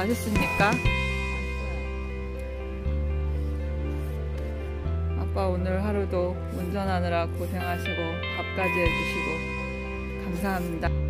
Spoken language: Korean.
맛있습니까? 아빠 오늘 하루도 운전하느라 고생하시고 밥까지 해주시고 감사합니다.